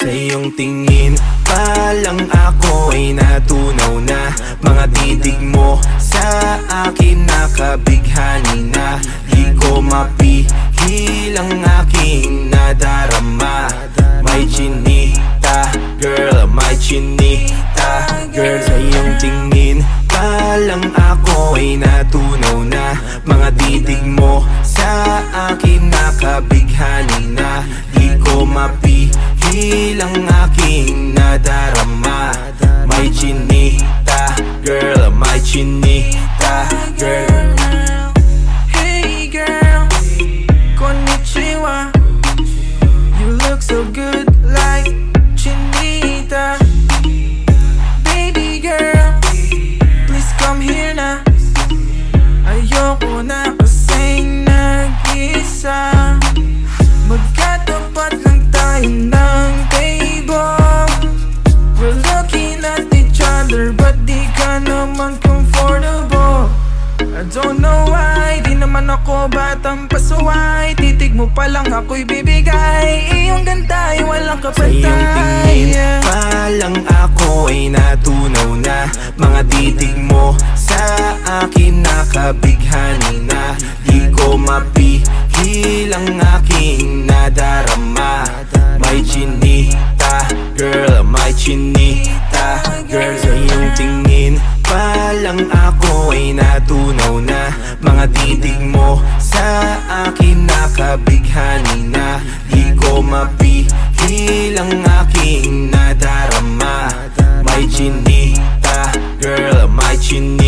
Sa iyong tingin pa lang ako ay natunaw na. Mga titig mo sa akin nakabighani na. Di ko mapihil ang aking nadarama. May chinita, girl, may chinita Girl, sa iyong tingin pa lang ako ay natunaw na. Mga titig mo sa akin nakabighani na. Di ko mapihil ang aking nadarama. May chinita, girl, may chinita, girl. Hey girl, konnichiwa. You look so good like Chinita. Baby girl, please come here na Ayoko na kasing nag-isa naman comfortable I don't know why Di naman ako batang pasuway. Titig mo pa lang ako'y bibigay. Iyong ganda ay walang Sa iyong kapatay tingin pa lang ako ay natunaw na. Mga titig mo sa akin nakabighani na. Di ko mapihil ang aking lang ako ay natunaw na. Mga titig mo sa akin nakabighani na. Di ko mapihil ang aking nadarama. May chinita, girl, may chinita.